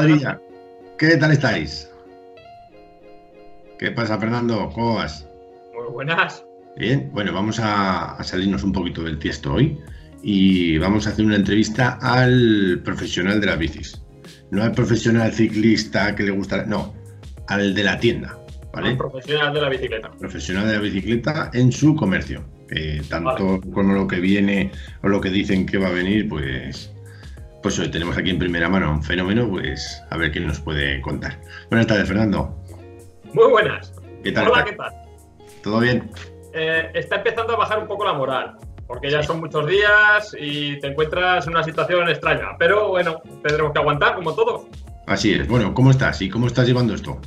cuadrilla. ¿Qué tal estáis? ¿Qué pasa, Fernando? ¿Cómo vas? Muy buenas. Bien, bueno, vamos a, a salirnos un poquito del tiesto hoy y vamos a hacer una entrevista al profesional de las bicis. No al profesional ciclista que le gusta, no, al de la tienda, ¿vale? Al profesional de la bicicleta. Profesional de la bicicleta en su comercio. Eh, tanto como lo que viene o lo que dicen que va a venir, pues, pues hoy tenemos aquí en primera mano un fenómeno, pues a ver quién nos puede contar. Buenas tardes, Fernando. Muy buenas. ¿Qué tal? Hola, ¿qué tal? ¿Todo bien? Eh, está empezando a bajar un poco la moral, porque ya son muchos días y te encuentras en una situación extraña. Pero bueno, tendremos que aguantar, como todos. Así es. Bueno, ¿cómo estás? ¿Y cómo estás llevando esto?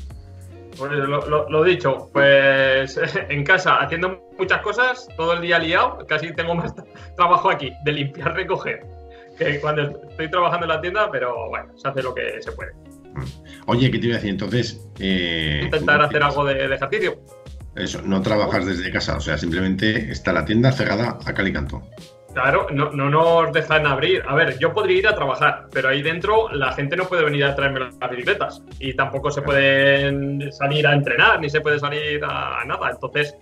Pues lo, lo- lo dicho, pues en casa haciendo muchas cosas, todo el día liado, casi tengo más trabajo aquí, de limpiar, recoger, que cuando estoy trabajando en la tienda, pero bueno, se hace lo que se puede. Oye, ¿qué te iba a decir? Entonces, eh, Intentar ¿cómo hacer tienes? algo de, de ejercicio. Eso, no trabajas desde casa, o sea, simplemente está la tienda cerrada a cal y canto. Claro, no, no nos dejan abrir. A ver, yo podría ir a trabajar, pero ahí dentro la gente no puede venir a traerme las bicicletas y tampoco se pueden salir a entrenar ni se puede salir a nada. Entonces,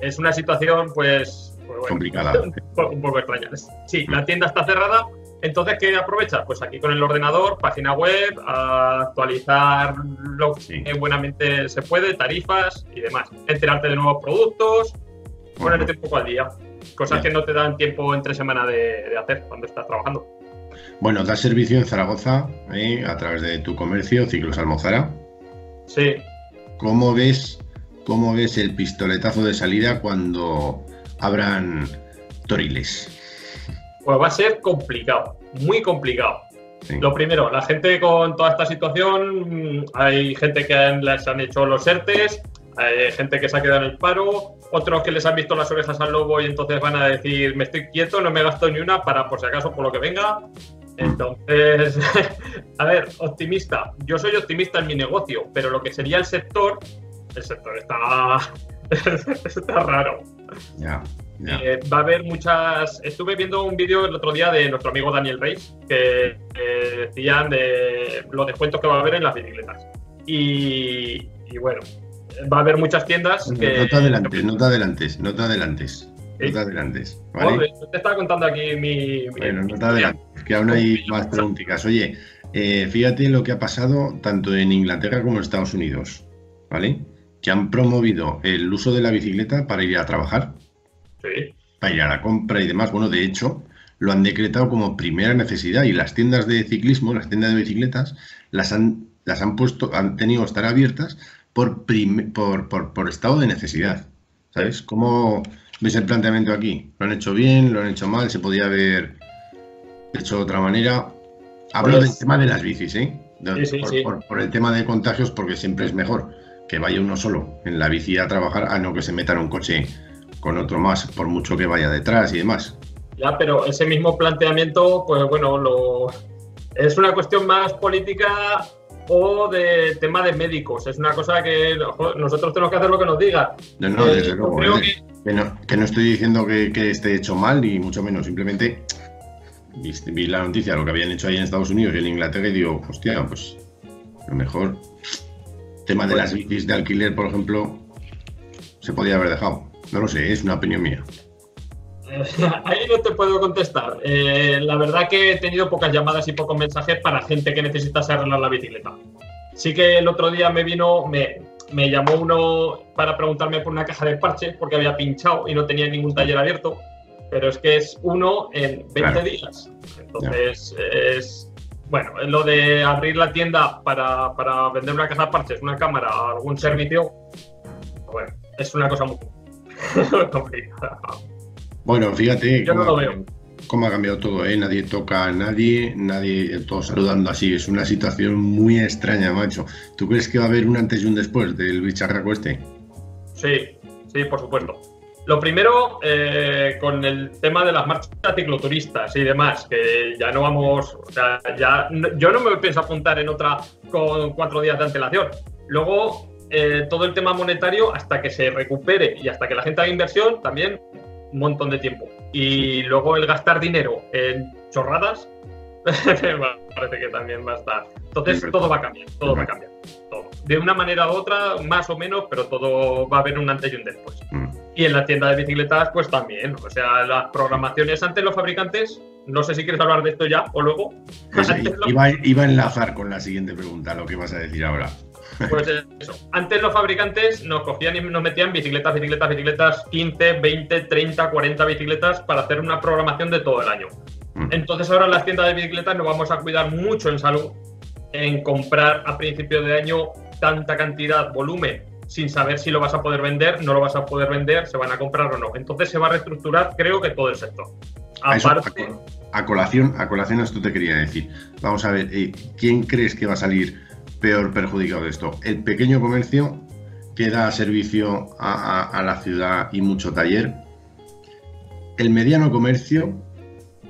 es una situación, pues, pues bueno, Complicada. un po- un poco extraña. Sí, la tienda está cerrada. Entonces, ¿qué aprovecha? Pues aquí con el ordenador, página web, actualizar lo que buenamente se puede, tarifas y demás. Enterarte de nuevos productos, ponerte un poco al día. Cosas que no te dan tiempo entre semana de, de hacer cuando estás trabajando. Bueno, das servicio en Zaragoza eh, a través de tu comercio, Ciclos Almozara. Sí, ¿Cómo ves, ¿Cómo ves el pistoletazo de salida cuando abran Toriles? Pues va a ser complicado, muy complicado. Sí. Lo primero, la gente con toda esta situación, mm, hay gente que han- les han hecho los ERTES, hay gente que se ha quedado en el paro, otros que les han visto las orejas al lobo y entonces van a decir, me estoy quieto, no me gasto ni una para por si acaso, por lo que venga. Entonces, a ver, optimista. Yo soy optimista en mi negocio, pero lo que sería el sector, el sector está, está raro. Ya, Eh, va a haber muchas. Estuve viendo un vídeo el otro día de nuestro amigo Daniel Reis que eh, decían de los descuentos que va a haber en las bicicletas. Y, y bueno, va a haber muchas tiendas que. No te adelantes, no te adelantes, no te adelantes. No te adelantes, ¿vale? Joder, te estaba contando aquí mi. mi- Bueno, no te adelantes, que aún hay más preguntitas. Oye, eh, fíjate lo que ha pasado tanto en Inglaterra como en Estados Unidos, ¿vale? Que han promovido el uso de la bicicleta para ir a trabajar, Sí, para ir a la compra y demás. Bueno, de hecho, lo han decretado como primera necesidad y las tiendas de ciclismo, las tiendas de bicicletas, las han, las han puesto, han tenido que estar abiertas por, por, por, por estado de necesidad. ¿Sabes? ¿Cómo ves el planteamiento aquí? ¿Lo han hecho bien? ¿Lo han hecho mal? ¿Se podía haber hecho de otra manera? Hablo Pues- del tema de las bicis, ¿eh? De- Sí, sí, por el tema de contagios, porque siempre es mejor que vaya uno solo en la bici a trabajar a no que se meta en un coche con otro más, por mucho que vaya detrás y demás. ya, pero ese mismo planteamiento, pues bueno, lo, es una cuestión más política o de tema de médicos. Es una cosa que nosotros tenemos que hacer lo que nos digan. No, no, Eh, desde yo luego. creo ¿eh? que- Que no, que no estoy diciendo que, que esté hecho mal, ni mucho menos. Simplemente vi, vi la noticia, lo que habían hecho ahí en Estados Unidos y en Inglaterra, y digo, hostia, pues a lo mejor tema de Pues- las bicis de alquiler, por ejemplo, se podía haber dejado. No lo sé, es una opinión mía. Ahí no te puedo contestar. Eh, la verdad que he tenido pocas llamadas y pocos mensajes para gente que necesitase arreglar la bicicleta. Sí que el otro día me vino, me, me llamó uno para preguntarme por una caja de parches porque había pinchado y no tenía ningún taller abierto. Pero es que es uno en 20 Claro. días. Entonces es. Bueno, lo de abrir la tienda para, para vender una caja de parches, una cámara, algún servicio, bueno, es una cosa muy Bueno, fíjate Yo no cómo, lo veo. cómo ha cambiado todo, ¿eh? Nadie toca a nadie, nadie, todos saludando así. Es una situación muy extraña, macho. ¿Tú crees que va a haber un antes y un después del bicharraco este? Sí, sí, por supuesto. Lo primero, eh, con el tema de las marchas cicloturistas y demás, que ya no vamos, o sea, ya yo no me pienso apuntar en otra con cuatro días de antelación. Luego, eh, todo el tema monetario, hasta que se recupere y hasta que la gente haga inversión, también un montón de tiempo. Y luego el gastar dinero en chorradas, parece que también va a estar. Entonces todo va a cambiar, todo va a cambiar. Todo. De una manera u otra, más o menos, pero todo va a haber un antes y un después. Mm. Y en la tienda de bicicletas, pues también. O sea, las programaciones antes los fabricantes, no sé si quieres hablar de esto ya o luego. Pues iba, iba a enlazar con la siguiente pregunta, lo que vas a decir ahora. Pues eso. Antes los fabricantes nos cogían y nos metían bicicletas, bicicletas, bicicletas, 15, 20, 30, 40 bicicletas para hacer una programación de todo el año. Mm. Entonces ahora en las tiendas de bicicletas nos vamos a cuidar mucho en salud en comprar a principio de año tanta cantidad, volumen, sin saber si lo vas a poder vender, no lo vas a poder vender, se van a comprar o no. Entonces se va a reestructurar, creo que todo el sector. Aparte, a, colación, a colación esto te quería decir. Vamos a ver, eh, ¿quién crees que va a salir peor perjudicado de esto? ¿El pequeño comercio que da servicio a, la ciudad y mucho taller? ¿El mediano comercio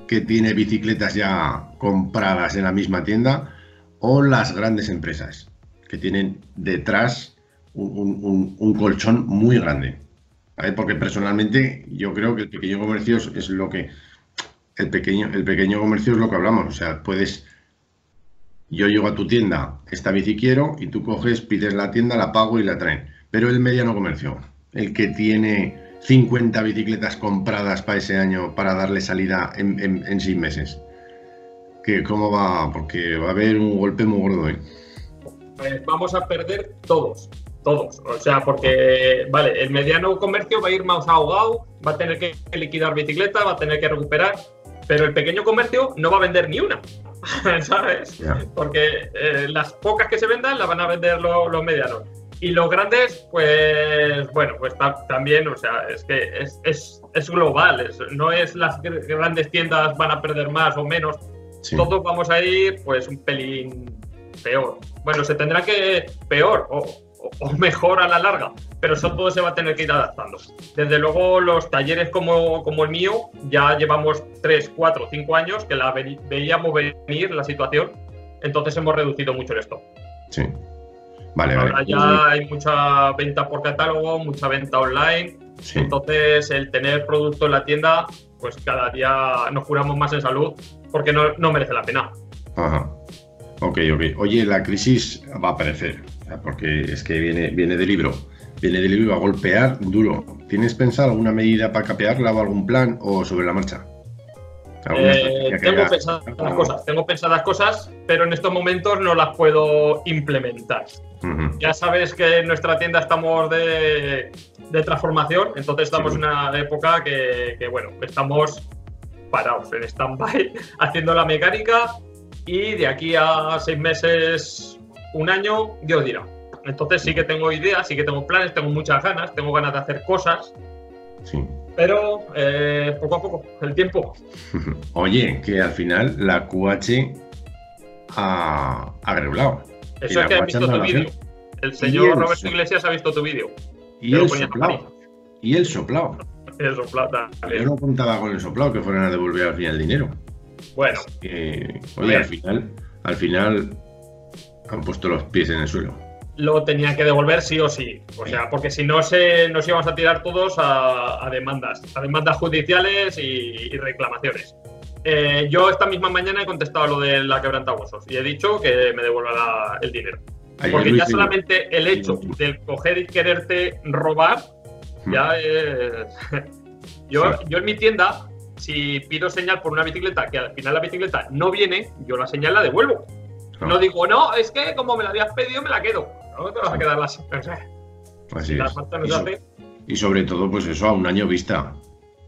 que tiene bicicletas ya compradas en la misma tienda? ¿O las grandes empresas que tienen detrás un, colchón muy grande? Porque personalmente yo creo que el pequeño comercio es lo que... El pequeño, el pequeño comercio es lo que hablamos, o sea, puedes yo llego a tu tienda, esta bici quiero, y tú coges, pides la tienda, la pago y la traen. Pero el mediano comercio, el que tiene 50 bicicletas compradas para ese año para darle salida en, seis meses. ¿Qué, ¿Cómo va? Porque va a haber un golpe muy gordo. ¿eh? Pues vamos a perder todos, todos. O sea, porque, vale, el mediano comercio va a ir más ahogado, va a tener que liquidar bicicleta, va a tener que recuperar, pero el pequeño comercio no va a vender ni una. ¿sabes? Porque eh, las pocas que se vendan las van a vender los, medianos. Y los grandes, pues bueno, pues también, o sea, es que es, es, es global, no es las grandes tiendas van a perder más o menos, todos vamos a ir pues un pelín peor. Bueno, se tendrá que peor, o, o, mejor a la larga, pero eso todo se va a tener que ir adaptando. Desde luego, los talleres como, como el mío, ya llevamos 3, 4, 5 años que la veíamos venir la situación, entonces hemos reducido mucho el stock. Sí. Vale, Ahora ya hay mucha venta por catálogo, mucha venta online. Entonces, el tener producto en la tienda, pues cada día nos curamos más en salud porque no, no merece la pena. Ajá. Ok, ok. Oye, la crisis va a aparecer porque es que viene, viene de libro. Viene de libro a golpear duro. ¿Tienes pensado alguna medida para capearla o algún plan o sobre la marcha? Eh, tengo pensadas cosas, tengo pensadas cosas, pero en estos momentos no las puedo implementar. Ya sabes que en nuestra tienda estamos de, transformación, entonces estamos en una época que, que, bueno, estamos parados en stand-by haciendo la mecánica y de aquí a seis meses un año, Dios dirá. Entonces sí que tengo ideas, sí que tengo planes, tengo muchas ganas, tengo ganas de hacer cosas. Sí. Pero eh, poco a poco, el tiempo. Oye, que al final la QH ha, ha regulado. Eso es que ha visto tu vídeo. El señor Roberto Iglesias ha visto tu vídeo. Y el soplado. Y el soplado. El soplado. Yo no contaba con el soplado que fueran a devolver al final el dinero. Bueno. oye, al final, al final han puesto los pies en el suelo. Lo tenían que devolver sí o sí. O sea, porque si no se, nos íbamos a tirar todos a, demandas, a demandas judiciales y, reclamaciones. Eh, yo esta misma mañana he contestado lo de la quebrantahuesos y he dicho que me devolverá el dinero. porque ya solamente el hecho de coger y quererte robar, hmm. ya es... yo, yo en mi tienda, si pido señal por una bicicleta que al final la bicicleta no viene, yo la señal la devuelvo. No digo, no, es que como me la habías pedido, me la quedo. No te vas a quedar las. Así y, sobre todo, pues eso, a un año vista.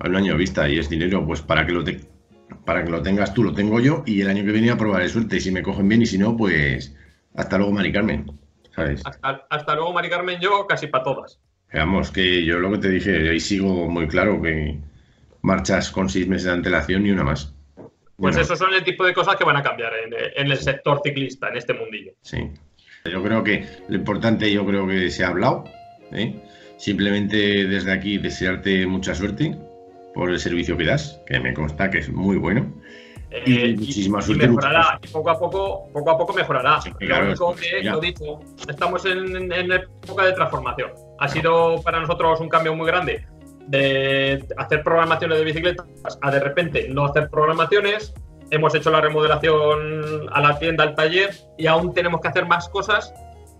A un año vista. Y es dinero, pues para que lo te, para que lo tengas tú, lo tengo yo. Y el año que viene a probar de suerte. Y si me cogen bien y si no, pues hasta luego, Mari Carmen. ¿Sabes? Hasta, luego, Mari Carmen, yo casi para todas. Veamos que yo lo que te dije, ahí sigo muy claro que marchas con seis meses de antelación y una más. Pues esos son el tipo de cosas que van a cambiar en, el sector ciclista, en este mundillo. Sí. Yo creo que lo importante, yo creo que se ha hablado. ¿eh? Simplemente desde aquí desearte mucha suerte por el servicio que das, que me consta que es muy bueno. y eh, muchísima suerte. mejorará, poco a poco, poco a poco mejorará. lo que, lo dicho, estamos en, en época de transformación. Ha sido para nosotros un cambio muy grande de hacer programaciones de bicicletas a de repente no hacer programaciones, hemos hecho la remodelación a la tienda, al taller, y aún tenemos que hacer más cosas,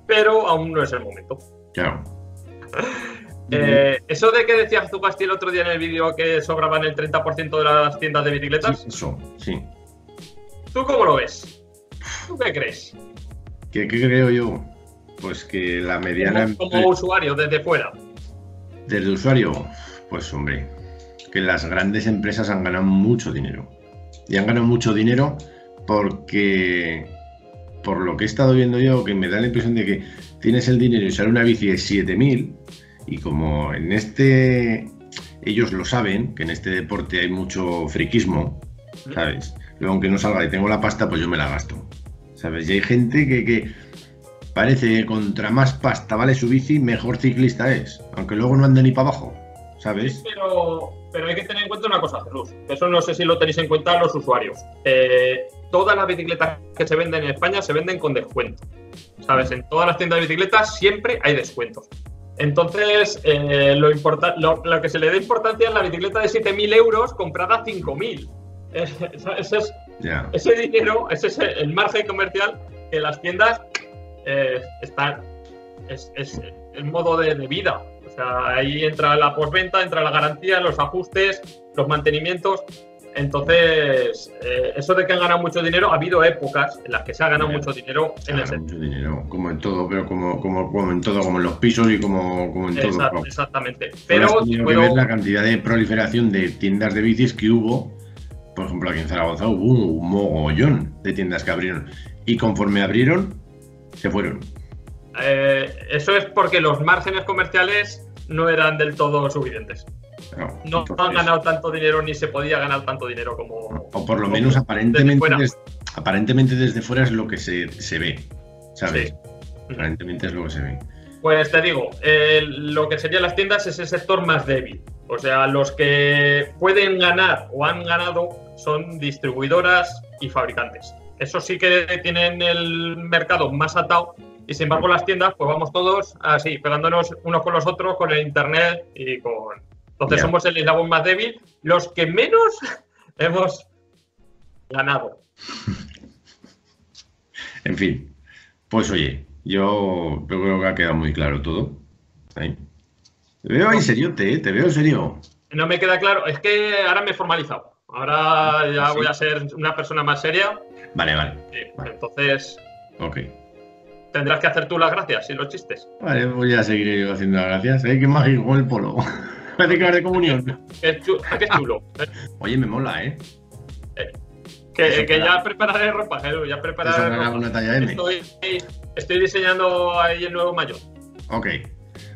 pero aún no es el momento. Claro. Eh, eso de que decías tú, Casti, el otro día en el vídeo que sobraban el 30% de las tiendas de bicicletas. Sí, eso, sí. ¿Tú cómo lo ves? ¿Tú qué crees? ¿Qué, qué creo yo? Pues que la mediana. Como, como usuario, desde fuera. Desde usuario, pues hombre, que las grandes empresas han ganado mucho dinero. Y han ganado mucho dinero porque, por lo que he estado viendo yo, que me da la impresión de que tienes el dinero y sale una bici de 7000 y como en este, ellos lo saben, que en este deporte hay mucho friquismo, ¿sabes? Luego, aunque no salga y tengo la pasta, pues yo me la gasto, ¿sabes? Y hay gente que, que parece que contra más pasta vale su bici, mejor ciclista es, aunque luego no ande ni para abajo, ¿sabes? Pero, pero hay que tener en cuenta una cosa, Jesús. Eso no sé si lo tenéis en cuenta los usuarios. Eh, todas las bicicletas que se venden en España se venden con descuento. ¿Sabes? En todas las tiendas de bicicletas siempre hay descuentos. Entonces, eh, lo, lo, lo que se le da importancia es la bicicleta de 7.000 euros comprada a 5.000. Eh, ese, es, ese dinero, ese es el margen comercial que las tiendas eh, están. Es, es el modo de, de vida. Sea, ahí entra la postventa, entra la garantía, los ajustes, los mantenimientos. Entonces, eh, eso de que han ganado mucho dinero, ha habido épocas en las que se ha ganado mucho dinero en el mucho dinero, como en todo, pero como, como, como en todo, como en los pisos y como, como en. Exact- exactamente. Pero tenido que ver la cantidad de proliferación de tiendas de bicis que hubo. Por ejemplo, aquí en Zaragoza hubo un mogollón de tiendas que abrieron. Y conforme abrieron, se fueron. eh, eso es porque los márgenes comerciales no eran del todo suficientes. No han ganado tanto dinero ni se podía ganar tanto dinero como. O por lo como menos desde aparentemente, fuera. des- aparentemente desde fuera es lo que se, se ve. ¿Sabes? Sí. Aparentemente es lo que se ve. Pues te digo, eh, lo que serían las tiendas es el sector más débil. O sea, los que pueden ganar o han ganado son distribuidoras y fabricantes. Eso sí que tienen el mercado más atado y sin embargo las tiendas, pues vamos todos así, pegándonos unos con los otros con el internet y con... Entonces somos el eslabón más débil, los que menos hemos ganado. En fin, pues oye, yo, yo creo que ha quedado muy claro todo. Te veo ahí seriote, ¿eh? te veo serio. No me queda claro, es que ahora me he formalizado. Ahora ya Sí. voy a ser una persona más seria. Vale, vale, Sí, Vale. Entonces ok. Tendrás que hacer tú las gracias y los chistes. Vale, pues ya seguiré yo haciendo las gracias. ¿eh? Qué mágico el polo. Parece que de comunión. Que que es chulo. Oye, me mola, ¿eh? Que, Eso que para- ya prepararé ropa, Edu, ya prepararé ropa. una talla M. Estoy, estoy diseñando ahí el nuevo mayor. Ok.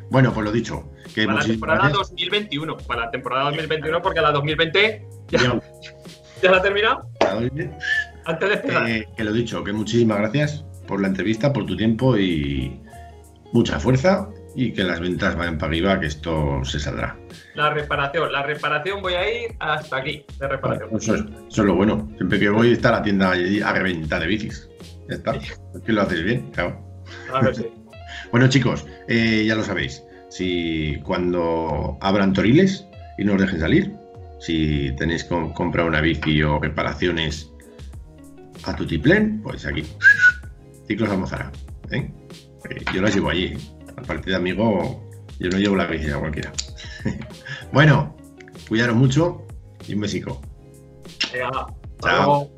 Bueno, pues lo dicho. Que Para la temporada gracias. 2021. Para la temporada 2021, porque la 2020 ya, Ya, ya la he terminado. Antes de empezar. Eh, que lo dicho, que muchísimas gracias por la entrevista, por tu tiempo y mucha fuerza y que las ventas vayan para arriba, que esto se saldrá. La reparación. La reparación voy a ir hasta aquí. De reparación. Eso es, eso es lo bueno. Siempre que voy está la tienda allí a reventar de bicis. Ya está. Es que lo haces bien, claro. Ver si. Bueno, chicos, eh, ya lo sabéis. Si cuando abran toriles y no os dejen salir, si tenéis que comprar una bici o reparaciones a Tutiplén, pues aquí. Ciclos Almozara. ¿eh? Eh, yo las llevo allí. ¿eh? Aparte de amigo, yo no llevo la bici a cualquiera. bueno, cuidaros mucho y un besico. Venga, Chao.